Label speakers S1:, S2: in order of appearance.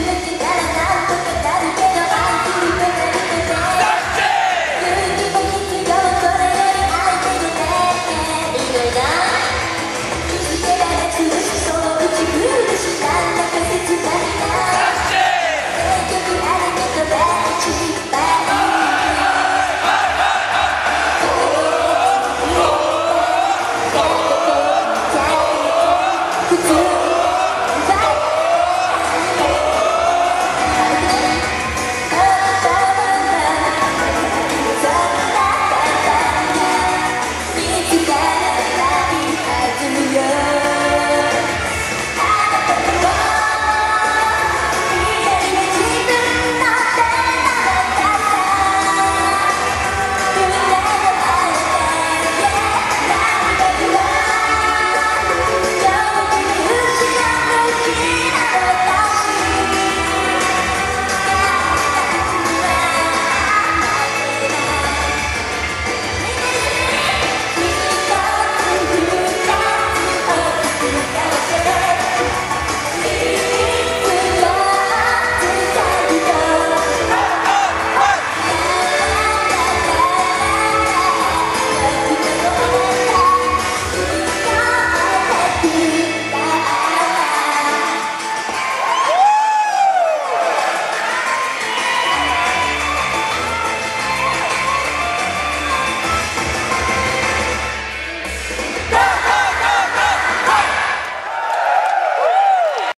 S1: and the